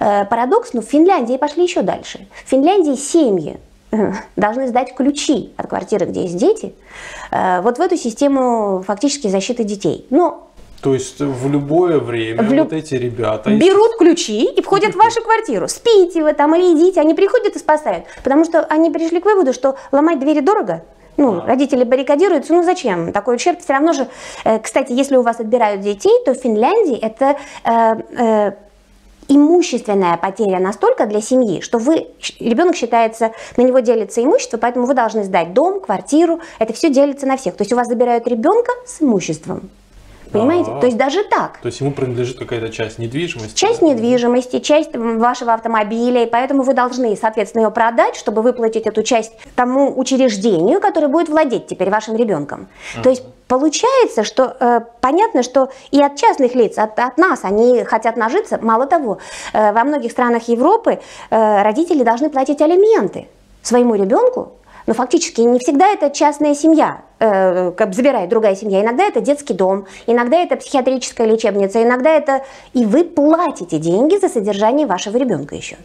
э, парадокс, но в Финляндии пошли еще дальше. В Финляндии семьи э, должны сдать ключи от квартиры, где есть дети, э, вот в эту систему фактически защиты детей. Но То есть в любое время В люб- вот эти ребята... берут ключи и входят в вашу квартиру. Спите вы там или идите, они приходят и спасают. Потому что они пришли к выводу, что ломать двери дорого. Ну, родители баррикадируются, ну зачем? Такой ущерб все равно же... Кстати, если у вас отбирают детей, то в Финляндии это имущественная потеря настолько для семьи, что вы, ребенок считается, на него делится имущество, поэтому вы должны сдать дом, квартиру, это все делится на всех. То есть у вас забирают ребенка с имуществом. Понимаете? А. То есть даже так. То есть ему принадлежит какая-то часть недвижимости? Часть недвижимости, часть вашего автомобиля, и поэтому вы должны, соответственно, ее продать, чтобы выплатить эту часть тому учреждению, которое будет владеть теперь вашим ребенком. То есть получается, что э, понятно, что и от частных лиц, от, от нас они хотят нажиться. Мало того, э, во многих странах Европы э, родители должны платить алименты своему ребенку, но фактически не всегда это частная семья, э, как забирает другая семья. Иногда это детский дом, иногда это психиатрическая лечебница, иногда это... И вы платите деньги за содержание вашего ребенка еще.